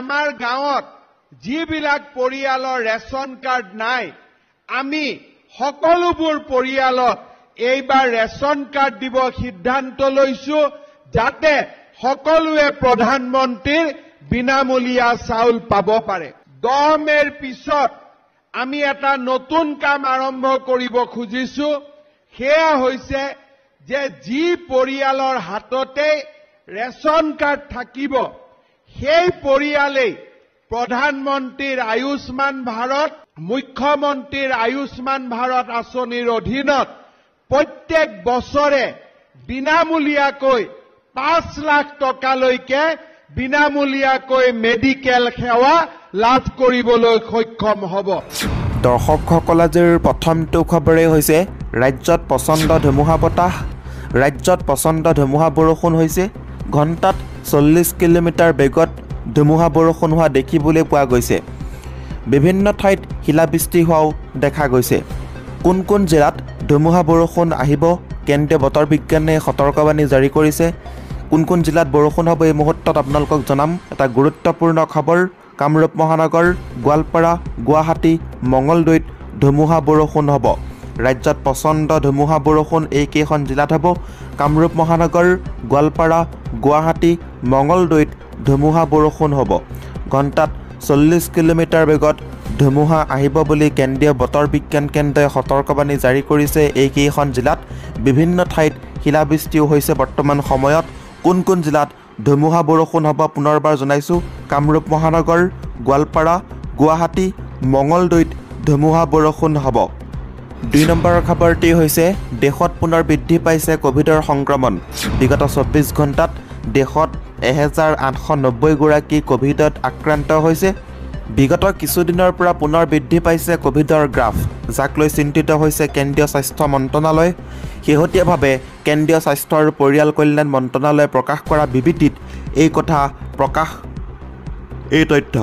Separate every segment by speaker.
Speaker 1: আমাৰ গাঁৱত যিবিলাক পৰিয়ালৰ ৰেচন কাৰ্ড নাই আমি সকলোবোৰ পৰিয়ালক এইবাৰ ৰেচন কাৰ্ড দিব সিদ্ধান্ত লৈছো যাতে সকলোৱে প্ৰধানমন্ত্ৰীৰ বিনামূলীয়া চাউল পাব পাৰে। দহ মেৰ পিছত আমি এটা নতুন কাম আৰম্ভ কৰিব খুজিছো। সেয়া হৈছে যে যি পৰিয়ালৰ হাততে ৰেচন কাৰ্ড থাকিব সেই পৰিয়ালেই প্ৰধানমন্ত্ৰীৰ আয়ুষ্মান ভাৰত মুখ্যমন্ত্ৰীৰ আয়ুষ্মান ভাৰত আঁচনিৰ অধীনত প্ৰত্যেক বছৰে বিনামূলীয়াকৈ পাঁচ লাখ টকালৈকে বিনামূলীয়াকৈ মেডিকেল সেৱা লাভ কৰিবলৈ সক্ষম হ'ব।
Speaker 2: দৰ্শকসকল আজিৰ প্ৰথমটো খবৰেই হৈছে ৰাজ্যত প্ৰচণ্ড ধুমুহা বতাহ ৰাজ্যত প্ৰচণ্ড ধুমুহা বৰষুণ হৈছে ঘণ্টাত চল্লিছ কিলোমিটাৰ বেগত ধুমুহা বৰষুণ হোৱা দেখিবলৈ পোৱা গৈছে। বিভিন্ন ঠাইত শিলাবৃষ্টি হোৱাও দেখা গৈছে। কোন কোন জিলাত ধুমুহা বৰষুণ আহিব কেন্দ্ৰীয় বতৰ বিজ্ঞানে সতৰ্কবাণী জাৰি কৰিছে। কোন কোন জিলাত বৰষুণ হ'ব এই মুহূৰ্তত আপোনালোকক জনাম। এটা গুৰুত্বপূৰ্ণ খবৰ কামৰূপ মহানগৰ গোৱালপাৰা গুৱাহাটী মঙলদৈত ধুমুহা বৰষুণ হ'ব। ৰাজ্যত প্ৰচণ্ড ধুমুহা বৰষুণ এইকেইখন জিলাত হ'ব। কামৰূপ মহানগৰ গোৱালপাৰা গুৱাহাটী মঙলদৈত ধুমুহা বৰষুণ হ'ব। ঘণ্টাত চল্লিছ কিলোমিটাৰ বেগত ধুমুহা আহিব বুলি কেন্দ্ৰীয় বতৰ বিজ্ঞান কেন্দ্ৰই সতৰ্কবাণী জাৰি কৰিছে। এইকেইখন জিলাত বিভিন্ন ঠাইত শিলাবৃষ্টিও হৈছে বৰ্তমান সময়ত। কোন কোন জিলাত ধুমুহা বৰষুণ হ'ব পুনৰবাৰ জনাইছোঁ। কামৰূপ মহানগৰ গোৱালপাৰা গুৱাহাটী মঙলদৈত ধুমুহা বৰষুণ হ'ব। দুই নম্বৰৰ খবৰটি হৈছে দেশত পুনৰ বৃদ্ধি পাইছে ক'ভিডৰ সংক্ৰমণ। বিগত চৌব্বিছ ঘণ্টাত দেশত এহেজাৰ আঠশ নব্বৈগৰাকী ক'ভিডত আক্ৰান্ত হৈছে। বিগত কিছুদিনৰ পৰা পুনৰ বৃদ্ধি পাইছে ক'ভিডৰ গ্ৰাফ যাক লৈ চিন্তিত হৈছে কেন্দ্ৰীয় স্বাস্থ্য মন্ত্ৰণালয়। শেহতীয়াভাৱে কেন্দ্ৰীয় স্বাস্থ্য আৰু পৰিয়াল কল্যাণ মন্ত্ৰণালয়ে প্ৰকাশ কৰা বিবৃতিত এই কথা প্ৰকাশ এই তথ্য।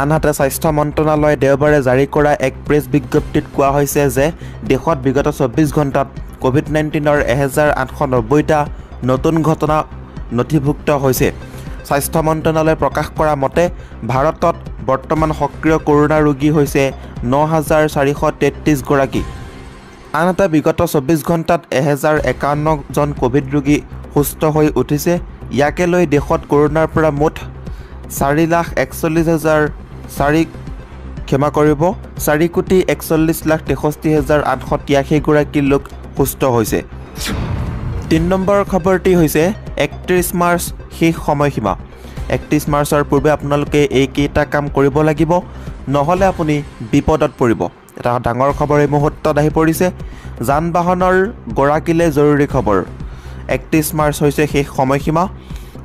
Speaker 2: আনহাতে স্বাস্থ্য মন্ত্ৰণালয়ে দেওবাৰে জাৰি কৰা এক প্ৰেছ বিজ্ঞপ্তিত কোৱা হৈছে যে দেশত বিগত চৌব্বিছ ঘণ্টাত ক'ভিড নাইণ্টিনৰ এহেজাৰ আঠশ নব্বৈটা নতুন ঘটনা নথিভুক্ত হৈছে। স্বাস্থ্য মন্ত্ৰণালয়ে প্ৰকাশ কৰা মতে ভাৰতত বৰ্তমান সক্ৰিয় কৰোণা ৰোগী হৈছে ন হাজাৰ চাৰিশ তেত্ৰিছগৰাকী। আনহাতে বিগত চৌব্বিছ ঘণ্টাত এহেজাৰ একাৱন্নজন ক'ভিড ৰোগী সুস্থ হৈ উঠিছে। ইয়াকে লৈ দেশত কৰোণাৰ পৰা মুঠ চাৰি লাখ একচল্লিছ হাজাৰ চাৰি ক্ষমা কৰিব চাৰি কোটি একচল্লিছ লাখ তেষষ্ঠি হাজাৰ আঠশ তিয়াশীগৰাকী লোক সুস্থ হৈছে। তিনি নম্বৰ খবৰটি হৈছে একত্ৰিছ মাৰ্চ শেষ সময়সীমা। একত্ৰিছ মাৰ্চৰ পূৰ্বে আপোনালোকে এইকেইটা কাম কৰিব লাগিব নহ'লে আপুনি বিপদত পৰিব। এটা ডাঙৰ খবৰ এই মুহূৰ্তত আহি পৰিছে। যান বাহনৰ গৰাকীলৈ জৰুৰী খবৰ। একত্ৰিছ মাৰ্চ হৈছে শেষ সময়সীমা।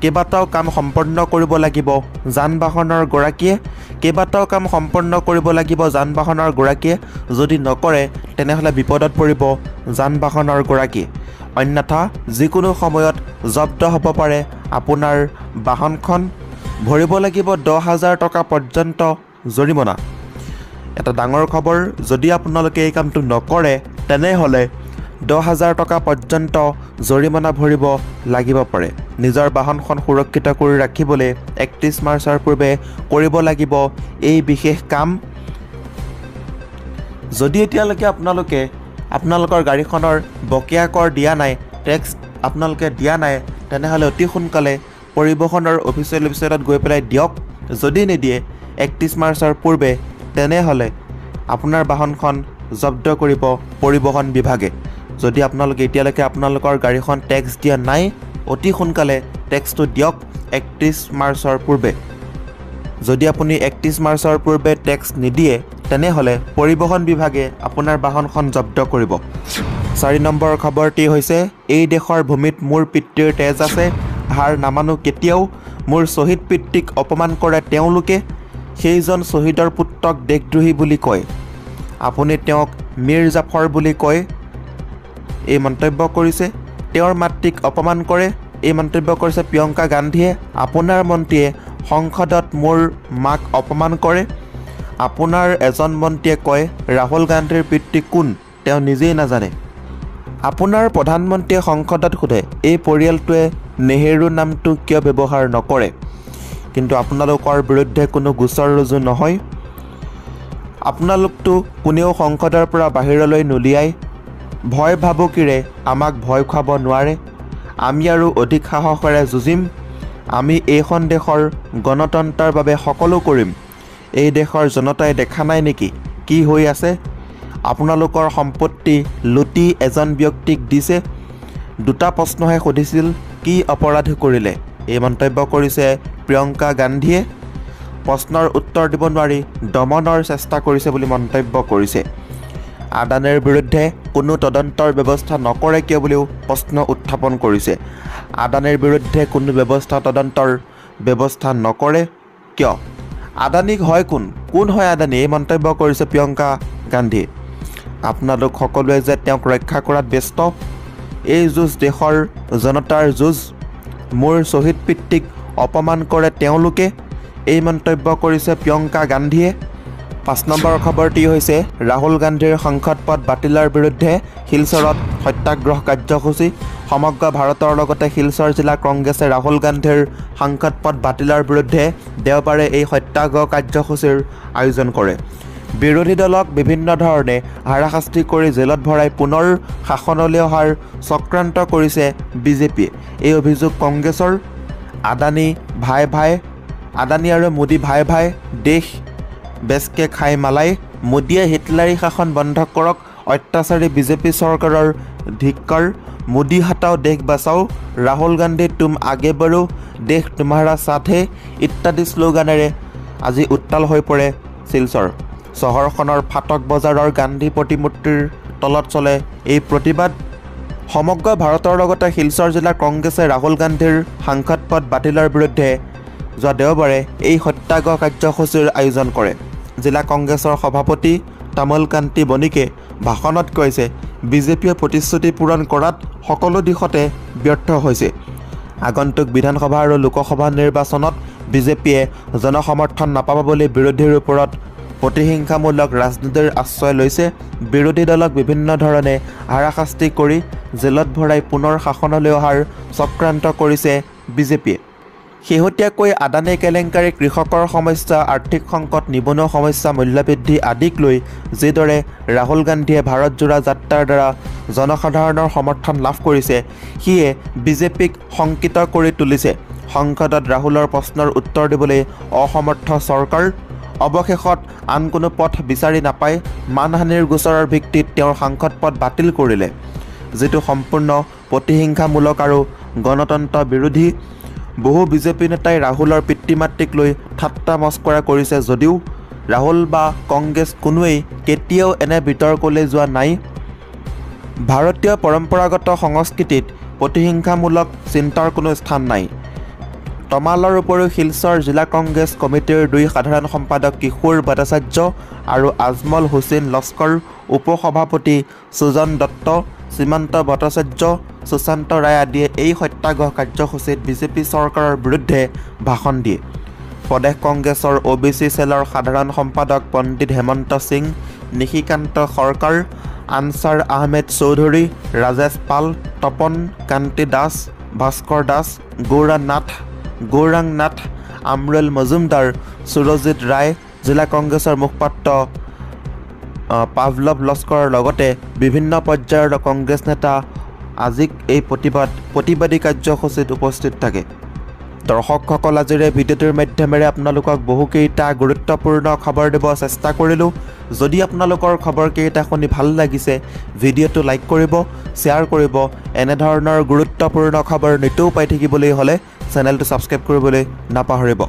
Speaker 2: কেইবাটাও কাম সম্পন্ন কৰিব লাগিব যান বাহনৰ গৰাকীয়ে। কেইবাটাও কাম সম্পন্ন কৰিব লাগিব যান বাহনৰ গৰাকীয়ে। যদি নকৰে তেনেহ'লে বিপদত পৰিব যান বাহনৰ গৰাকী অন্যথা যিকোনো সময়ত জব্দ হ'ব পাৰে। আপোনাৰ বাহনখন ভৰিব লাগিব দহ হাজাৰ টকা পৰ্যন্ত জৰিমনা। এটা ডাঙৰ খবৰ যদি আপোনালোকে এই কামটো নকৰে তেনেহ'লে দহ হাজাৰ টকা পৰ্যন্ত জৰিমনা ভৰিব লাগিব পাৰে। নিজৰ বাহনখন সুৰক্ষিত কৰি ৰাখিবলৈ একত্ৰিছ মাৰ্চৰ পূৰ্বে কৰিব লাগিব এই বিশেষ কাম। যদি এতিয়ালৈকে আপোনালোকে আপোনালোকৰ গাড়ীখনৰ বকেয়া কৰ দিয়া নাই টেক্স আপোনালোকে দিয়া নাই তেনেহ'লে অতি সোনকালে পৰিবহণৰ অফিচিয়েল ৱেবছাইটত গৈ পেলাই দিয়ক। যদি নিদিয়ে একত্ৰিছ মাৰ্চৰ পূৰ্বে তেনেহ'লে আপোনাৰ বাহনখন জব্দ কৰিব পৰিবহণ বিভাগে। যদি আপোনালোকে এতিয়ালৈকে আপোনালোকৰ গাড়ীখন টেক্স দিয়া নাই অতি সোনকালে টেক্সটো দিয়ক একত্ৰিছ মাৰ্চৰ পূৰ্বে। যদি আপুনি একত্ৰিছ মাৰ্চৰ পূৰ্বে টেক্স নিদিয়ে তেনেহ'লে পৰিবহণ বিভাগে আপোনাৰ বাহনখন জব্দ কৰিব। চাৰি নম্বৰ খবৰটি হৈছে এই দেশৰ ভূমিত মোৰ পিতৃৰ তেজ আছে হাৰ নামানো কেতিয়াও মোৰ শ্বহীদ পিতৃক অপমান কৰে তেওঁলোকে সেইজন শ্বহীদৰ পুত্ৰক দেশদ্ৰোহী বুলি কয়। আপুনি তেওঁক মীৰ জাফৰ বুলি কয় এই মন্তব্য কৰিছে। তেওঁৰ মাতৃক অপমান কৰে এই মন্তব্য কৰিছে প্ৰিয়ংকা গান্ধীয়ে। আপোনাৰ মন্ত্ৰীয়ে সংসদত মোৰ মাক অপমান কৰে? আপোনাৰ এজন মন্ত্ৰীয়ে কয় ৰাহুল গান্ধীৰ পিতৃ কোন? তেওঁ নিজেই নাজানে। আপোনাৰ প্ৰধানমন্ত্ৰীয়ে সংসদত সোধে এই পৰিয়ালটোৱে নেহেৰু নামটো কিয় ব্যৱহাৰ নকৰে? কিন্তু আপোনালোকৰ বিৰুদ্ধে কোনো গোচৰ ৰুজু নহয়। আপোনালোকতো কোনেও সংসদৰ পৰা বাহিৰলৈ নুলিয়াই ভয় ভাবুকিৰে আমাক ভয় খুৱাব নোৱাৰে। আমি আৰু অধিক সাহসেৰে যুঁজিম। আমি এইখন দেশৰ গণতন্ত্ৰৰ বাবে সকলো কৰিম। এই দেশৰ জনতাই দেখা নাই নেকি? কি হৈ আছে? আপোনালোকৰ সম্পত্তি লুটি এজন ব্যক্তিক দিছে। দুটা প্ৰশ্নহে সুধিছিল কি অপৰাধ কৰিলে? এই মন্তব্য কৰিছে প্ৰিয়ংকা গান্ধীয়ে। প্ৰশ্নৰ উত্তৰ দিব নোৱাৰি দমনৰ চেষ্টা কৰিছে বুলি মন্তব্য কৰিছে। আদানীৰ বিৰুদ্ধে কোনো তদন্তৰ ব্যৱস্থা নকৰে কিয় বুলিও প্ৰশ্ন উত্থাপন কৰিছে। আদানীৰ বিৰুদ্ধে কোনো ব্যৱস্থা তদন্তৰ ব্যৱস্থা নকৰে কিয়? আদানীক হয় কোন? কোন হয় আদানী? এই মন্তব্য কৰিছে প্ৰিয়ংকা গান্ধীয়ে আপোনালোক সকলোৱে যে তেওঁক ৰক্ষা কৰাত ব্যস্ত এই যুঁজ দেশৰ জনতাৰ যুঁজ মোৰ শ্বহীদ পিতৃক অপমান কৰে তেওঁলোকে এই মন্তব্য কৰিছে প্ৰিয়ংকা গান্ধীয়ে। পাঁচ নম্বৰ খবৰটি হৈছে ৰাহুল গান্ধীৰ সংসদ পদ বাতিলৰ বিৰুদ্ধে শিলচৰত সত্যাগ্ৰহ কাৰ্যসূচী। সমগ্ৰ ভাৰতৰ লগতে শিলচৰ জিলা কংগ্ৰেছে ৰাহুল গান্ধীৰ সাংসদ পদ বাতিলৰ বিৰুদ্ধে দেওবাৰে এই সত্যাগ্ৰহ কাৰ্যসূচীৰ আয়োজন কৰে। বিৰোধী দলক বিভিন্ন ধৰণে হাৰাশাস্তি কৰি জেলত ভৰাই পুনৰ শাসনলৈ অহাৰ চক্ৰান্ত কৰিছে বিজেপিয়ে। এই অভিযোগ কংগ্ৰেছৰ আদানী ভাই ভাই আদানী আৰু মোদী ভাই ভাই দেশ বেচকে খাই মালাই মোদীয়ে হিটলাৰী শাসন বন্ধ কৰক অত্যাচাৰী বিজেপি চৰকাৰৰ ধিক্কাৰ মোদী হাটাও দেশ বাচাও ৰাহুল গান্ধী তুম আগে বঢ়ো দেশ তোমাৰা সাথে ইত্যাদি শ্লোগানেৰে আজি উত্তাল হৈ পৰে শিলচৰ। চহৰখনৰ ফাটক বজাৰৰ গান্ধী প্ৰতিমূৰ্তিৰ তলত চলে এই প্ৰতিবাদ। সমগ্ৰ ভাৰতৰ লগতে শিলচৰ জিলাৰ কংগ্ৰেছে ৰাহুল গান্ধীৰ সাংসদ পদ বাতিলৰ বিৰুদ্ধে যোৱা দেওবাৰে এই সত্যাগ্ৰহ কাৰ্যসূচীৰ আয়োজন কৰে। জিলা কংগ্ৰেছৰ সভাপতি তামল কান্তি বণিকে ভাষণত কৈছে বিজেপিয়ে প্ৰতিশ্ৰুতি পূৰণ কৰাত সকলো দিশতে ব্যৰ্থ হৈছে। আগন্তুক বিধানসভা আৰু লোকসভা নিৰ্বাচনত বিজেপিয়ে জনসমৰ্থন নাপাব বুলি বিৰোধীৰ ওপৰত প্ৰতিহিংসামূলক ৰাজনীতিৰ আশ্ৰয় লৈছে। বিৰোধী দলক বিভিন্ন ধৰণে হাৰাশাস্তি কৰি জেলত ভৰাই পুনৰ শাসনলৈ অহাৰ চক্ৰান্ত কৰিছে বিজেপিয়ে। শেহতীয়াকৈ আদানী কেলেংকাৰী কৃষকৰ সমস্যা আৰ্থিক সংকট নিবনুৱা সমস্যা মূল্যবৃদ্ধি আদিক লৈ যিদৰে ৰাহুল গান্ধীয়ে ভাৰতজোৰা যাত্ৰাৰ দ্বাৰা জনসাধাৰণৰ সমৰ্থন লাভ কৰিছে সিয়ে বিজেপিক শংকিত কৰি তুলিছে। সংসদত ৰাহুলৰ প্ৰশ্নৰ উত্তৰ দিবলৈ অসমৰ্থ চৰকাৰ? অৱশেষত আন কোনো পথ বিচাৰি নাপাই মানহানিৰ গোচৰৰ ভিত্তিত তেওঁৰ সাংসদ পদ বাতিল কৰিলে। যিটো সম্পূৰ্ণ প্ৰতিহিংসামূলক আৰু গণতন্ত্ৰ বিৰোধী বহু বিজেপি নেতাই ৰাহুলৰ পিতৃ মাতৃক লৈ ঠাট্টা মস্কৰা কৰিছে যদিও ৰাহুল বা কংগ্ৰেছ কোনোৱেই কেতিয়াও এনে বিতৰ্কলৈ যোৱা নাই। ভাৰতীয় পৰম্পৰাগত সংস্কৃতিত প্ৰতিহিংসামূলক চিন্তাৰ কোনো স্থান নাই। তমালৰ উপৰিও শিলচৰ জিলা কংগ্ৰেছ কমিটিৰ দুই সাধাৰণ সম্পাদক কিশোৰ ভট্টাচাৰ্য আৰু আজমল হুছেইন লস্কৰ উপ সভাপতি সুজন দত্ত সীমান্ত ভট্টাচাৰ্য সুশান্ত ৰায় আদিয়ে এই সত্যাগ্ৰহ কাৰ্যসূচীত বিজেপি চৰকাৰৰ বিৰুদ্ধে ভাষণ দিয়ে। প্ৰদেশ কংগ্ৰেছৰ অ' বি চি চেলৰ সাধাৰণ সম্পাদক পণ্ডিত হেমন্ত সিং নিশিকান্ত সৰকাৰ আনচাৰ আহমেদ চৌধুৰী ৰাজেশ পাল তপন কান্তি দাস ভাস্কৰ দাস গৌৰা নাথ গৌৰাং নাথ আমৰুল মজুমদাৰ সুৰজিৎ ৰায় জিলা কংগ্ৰেছৰ মুখপাত্ৰ পাভলভ লস্কৰৰ লগতে বিভিন্ন পৰ্যায়ৰ কংগ্ৰেছ নেতা আজিক এই প্ৰতিবাদ প্ৰতিবাদী কাৰ্যসূচীত উপস্থিত থাকে। দৰ্শকসকল আজিৰ ভিডিঅ'টোৰ মাধ্যমেৰে আপোনালোকক বহুকেইটা গুৰুত্বপূৰ্ণ খবৰ দিব চেষ্টা কৰিলোঁ। যদি আপোনালোকৰ খবৰকেইটা শুনি ভাল লাগিছে ভিডিঅ'টো লাইক কৰিব শ্বেয়াৰ কৰিব এনেধৰণৰ গুৰুত্বপূৰ্ণ খবৰ নিতৌ পাই থাকিবলৈ হ'লে চেনেলটো ছাবস্ক্ৰাইব কৰিবলৈ নাপাহৰিব।